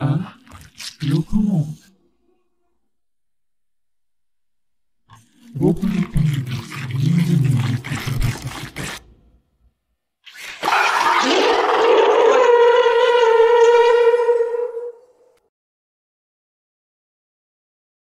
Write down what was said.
un locomotive. Beaucoup